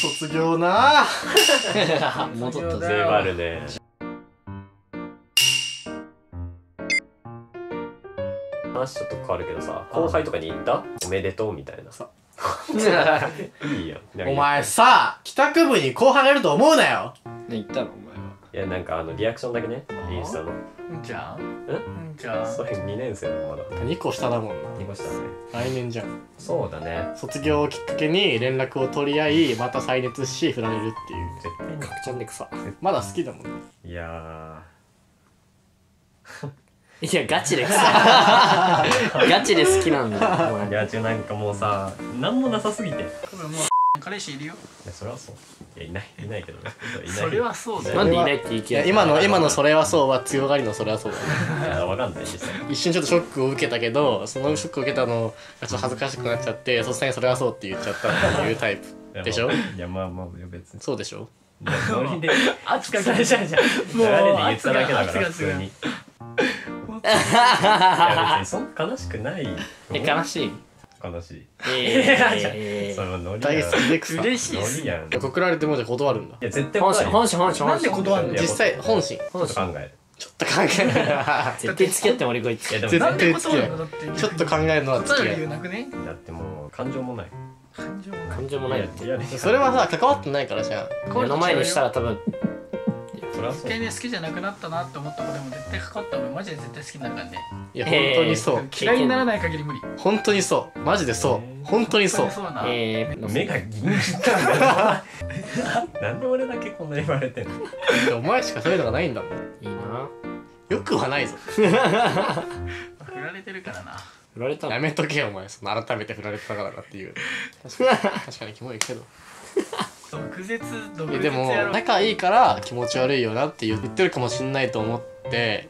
卒業な。戻ったぜゼバルね話ちょっと変わるけどさ後輩とかに言った？おめでとうみたいなさ。いいよお前さ帰宅部に後輩がいると思うなよ。ね言ったの？お前はいやなんかあのリアクションだけねあインスタの。うんちゃん。え？うんちゃんそれ2年生のまだ。2個下だもんな。2個したね。来年じゃん。そうだね。卒業をきっかけに連絡を取り合いまた再熱し振られるっていう。絶対に。かくちゃんで草まだ好きだもんね。いや いやガチで草 ガチで好きなんだよお前。ーいやちょなんかもうさなんもなさすぎて。もう彼氏いるよ。それはそう。いやいないいないけどね。そういない。それはそうだよ。なんでいないって言いいや切る今の今のそれはそうは強がりのそれはそう。だねいやわかんない実際一瞬ちょっとショックを受けたけどそのショックを受けたのがちょっと恥ずかしくなっちゃってそっさにそれはそうって言っちゃったっていうタイプ。でしょ？い。やまあまあいや別に。そうでしょ？いやノリで。圧かけてじゃんじゃん流れで言っただけだから普圧が通に。いや別にそんな悲しくないえ悲しい？悲しい。えそのノリ大好きで草嬉しいっノすリやんい告られてもじゃ断るんだ。や絶対本心本心本心。なんで断るのいや実際本心？ちょっと考えちょっと考える。絶対付き合っても俺こいつ。るいやでも絶なんで対付き合う断るのだってちょっと考えるのは付き合う。理由なくねだってもう感情もない。感情が感情もないって。いやそれはさ関わってないからじゃん。目の前にしたら多分そりゃそう一回ね。好きじゃなくなったなって思った子でも絶対関わった方がマジで絶対好きになるからねいや本当にそう。嫌いにならない限り無理。本当にそう。マジでそう。本当にそう。そうな。えー目がギンギンなんだよなんで俺だけこんな言われてんの？お前しかそういうのがないんだもん。いいな。よくはないぞ。振られてるからな。振られたの？やめとけよお前。その改めて振られてたからっていう。確かに。確かにキモいけど毒舌毒いやでも仲いいから気持ち悪いよなって言ってるかもしんないと思って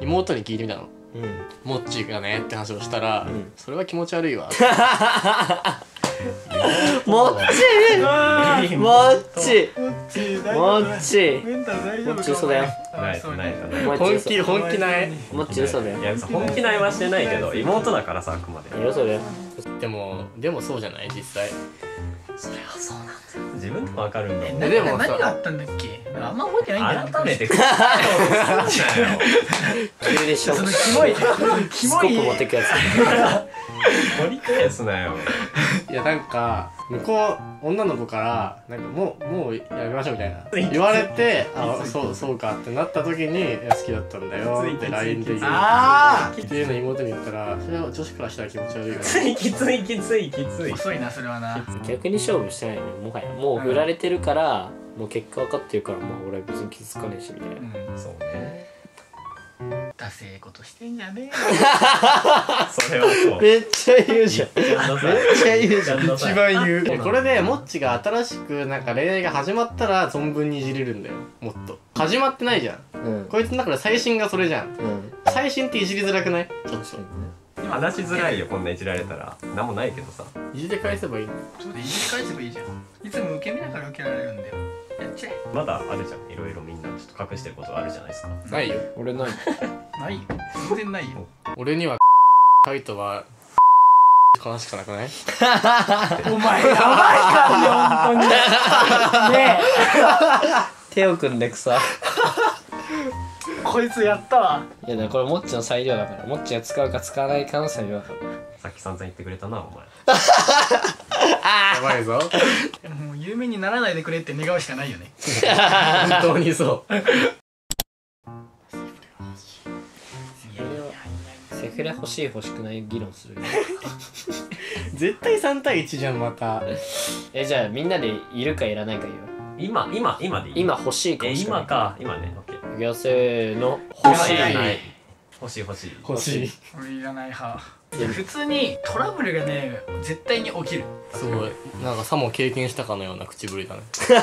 妹に聞いてみたの。うん「モッチーがね」って話をしたら、ん。それは気持ち悪いわ。もっちもっちもっちもっち嘘だよない本嘘。気本気ないもっち嘘だよ。いや本気ないはしてないけど妹だからさあくまで。いや嘘だよ。でもでもそうじゃない実際。自分でもわかるんだもん。えでもさ何があった？んだっけ？あんま覚えてないんだよ。改めて急でしょそのキモい。キモい。スコップ持ってくやつ。取り返すなよ。いやなんか向こう女の子からなんかもうもうやめましょうみたいな。言われてあそうそうかってなった時にいや好きだったんだよって LINE で言う。あっていうの妹に言ったらそれは女子からしたら気持ち悪いよね。きついきついきついきつい遅いなそれはな。逆に勝負してないねもはや。もう振られてるから、もう結果分かってるからもう俺は別に傷つかねえしみたいな、うん。そうねダセえことしてんじゃねえよ。それはそう。めっちゃ言うじゃん。めっちゃ言うじゃん。一番言う。これでモッチが新しくなんか恋愛が始まったら存分にいじれるんだよ。もっと。始まってないじゃん。うん。こいつの中で最新がそれじゃん。うん。最新っていじりづらくない？ちょっと。話しづらいよこんないじられたら。何もないけどさ。いじって返せばいい。のそうでいじり返せばいいじゃん。いつも受け身だから受けられるんだよまだあるじゃん。いろいろみんなちょっと隠してることあるじゃないですか。ないよ。俺ない。ない？よ全然ないよ。俺にはカイトは悲しくなくない？お前やばいからよ本当に。ね手を組んでくさえこいつやったわ。いやだからこれモッチの裁量だからモッチが使うか使わない可能性あるからさっき散々言ってくれたなお前。やばいぞ。もう有名にならないでくれって願うしかないよね。本当にそう。セフレ欲しい欲しくない議論する絶対3対1じゃんまた。えじゃあみんなでいるかいらないか言う？今今今でいい？今欲しいかえ欲しくない？今か今ねオッケーいやせーの欲しい。い。らない。欲しい。欲しい。欲しい。俺いらない派いや普通にトラブルがね絶対に起きる。すごいなんかさも経験したかのような口ぶりだね。いや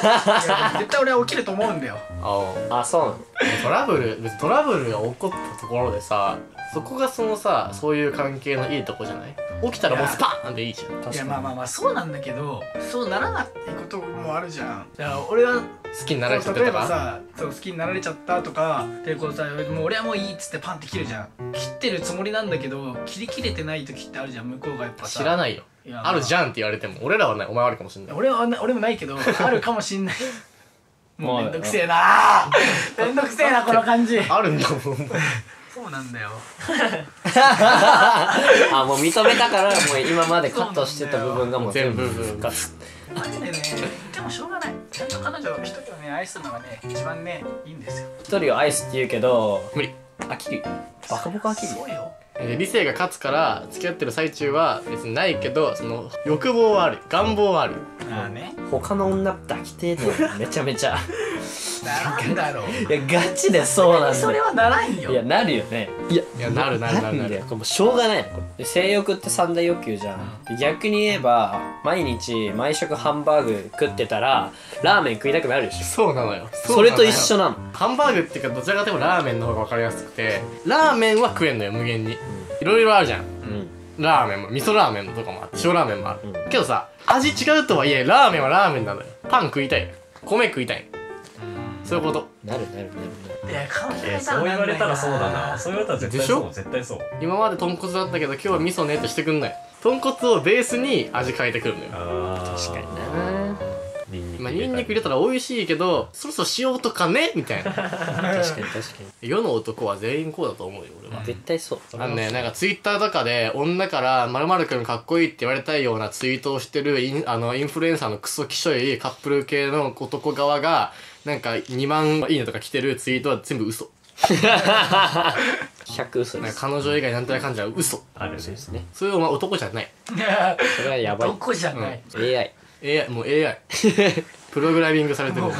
絶対俺は起きると思うんだよ。ああそうなの？トラブル別にトラブルが起こったところでさそこがそのさそういう関係のいいとこじゃない？起きたらもうスパーンでいいじゃん。いやまあまあまあそうなんだけどそうならないこともあるじゃん。じゃあ俺は好きになられちゃって例えとかばさそう好きになられちゃったとかでこうさもう俺はもういいっつってパンって切るじゃん。切ってるつもりなんだけど切り切れてない時ってあるじゃん向こうがやっぱさ。知らないよ。いやあるじゃんって言われても俺らはないお前はあるかもしれない。俺はな俺もないけど あるかもしんない。もうまあめんどくせえなめんどくせえなこの感じ。あるんだもんそうなんだよ。あもう認めたからもう今までカットしてた部分がもう全部全部復活。マジでね。でもしょうがない。ちゃんと彼女一人をね愛するのがね一番ねいいんですよ。一人を愛すって言うけど無理。飽きる。よバカボカ飽きる？よそうよ。で理性が勝つから付き合ってる最中は別にないけどその欲望はある。願望はある。ああね。他の女抱きてえのめちゃめちゃなんだろう。いやガチでそうなんだよ。それはならんよ。いやなるよね。いやいやなるなるなるなる。これもうしょうがない。のこれで性欲って三大欲求じゃん、で逆に言えば毎日毎食ハンバーグ食ってたらラーメン食いたくなるでしょ。そうなのよ。それと一緒なの。ハンバーグっていうかどちらかというとラーメンの方が分かりやすくてラーメンは食えんのよ無限に。いろいろあるじゃん。うん。ラーメンも味噌ラーメンとかもあって塩ラーメンもある、うん。けどさ味違うとはいえラーメンはラーメンなのよ。パン食いたい。米食いたいそういうこと。なるなるなるいや彼女えーそう言われたらそうだな。そう言われたら絶対でしそう絶対そう。今まで豚骨だったけど今日は味噌ねってしてくんない。豚骨をベースに味変えてくるのよ。確かになニまあ、ニンニク入れたら美味しいけどそろそろ塩とかね？みたいな。確かに確か世の男は全員こうだと思うよ俺は。に絶対そう。あのね、なんかツイッターとかで女から〇〇くんかっこいいって言われたいようなツイートをしてるインあのインフルエンサーのクソきしょいカップル系の男側がなんか2万いいねとか来てるツイートは全部嘘。100嘘です。なんか彼女以外なんとな感じは嘘。あるねですね。そういうお前男じゃない。それはやばい。どこじゃない、AI AI、もう AI。プログラミングされてる。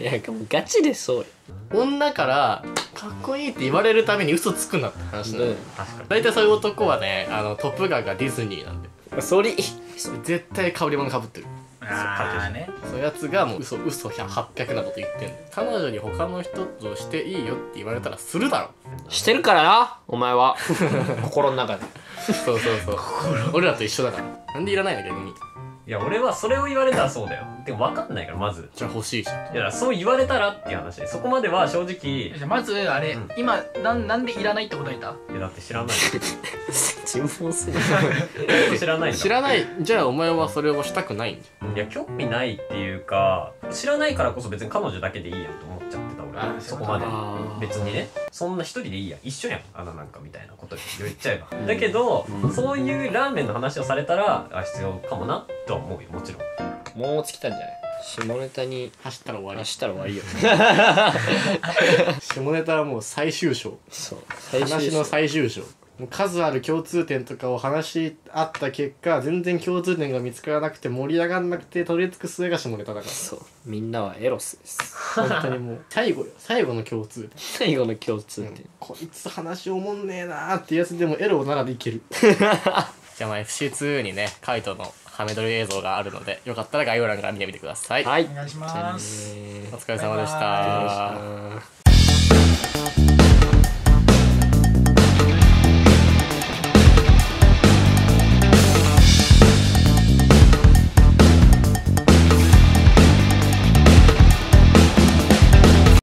いやもうガチでそうよ。女からかっこいいって言われるために嘘つくなって話なの。うん。確かに。大体そういう男はね、あの、トップガンがディズニーなんで。それ絶対被り物かぶってる。ああね。そういうやつがもう嘘嘘800なこと言ってんの。彼女に他の人としていいよって言われたらするだろ。してるからなお前は。心の中で。そうそうそう。俺らと一緒だから。なんでいらないの逆にいや俺はそれを言われたらそうだよ。でも分かんないからまず。じゃあ欲しいじゃん。いやそう言われたらっていう話でそこまでは正直じゃあまずあれ、うん。今なんなんでいらないって答えた？いやだって知らない。尋問する知らないんだ知らない。じゃあお前はそれをしたくないんじいや興味ないっていうか知らないからこそ別に彼女だけでいいやんと思っちゃってた俺あそこまで。別にね。そんな一人でいいや。一緒やん。あのなんかみたいなこと言っちゃえば。だけど、そういうラーメンの話をされたらあ必要かもなとは思うよもちろん。もう尽きたんじゃない？下ネタにゃ走ったら終わり。出したら終わりよ。下ネタはもう最終章。そう。最終話の章最終章。もう数ある共通点とかを話し合った結果全然共通点が見つからなくて盛り上がんなくて取り付く末が下ネタだから。そう。みんなはエロスです。本当にもう。最後よ。最後の共通点。最後の共通点、こいつ話おもんねえなーってやつでもエロならでいける じゃあまあ FC2 にねカイトのハメ撮り映像があるのでよかったら概要欄から見てみてください、はい。お願いします。お疲れ様でした。バイバあー